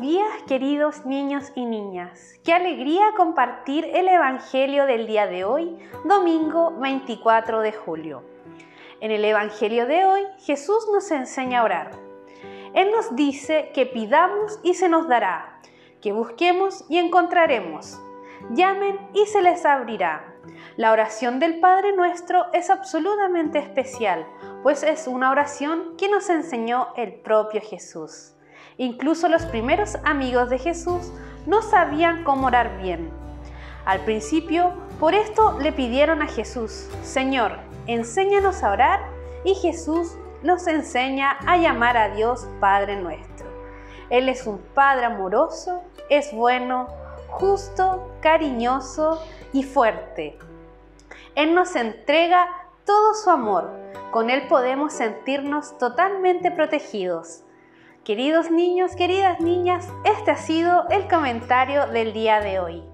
días, queridos niños y niñas. Qué alegría compartir el Evangelio del día de hoy, domingo 24 de julio. En el Evangelio de hoy, Jesús nos enseña a orar. Él nos dice que pidamos y se nos dará, que busquemos y encontraremos, llamen y se les abrirá. La oración del Padre nuestro es absolutamente especial, pues es una oración que nos enseñó el propio Jesús. Incluso los primeros amigos de Jesús no sabían cómo orar bien. Al principio, por esto le pidieron a Jesús, Señor, enséñanos a orar, y Jesús nos enseña a llamar a Dios Padre nuestro. Él es un Padre amoroso, es bueno, justo, cariñoso y fuerte. Él nos entrega todo su amor. Con Él podemos sentirnos totalmente protegidos. Queridos niños, queridas niñas, este ha sido el comentario del día de hoy.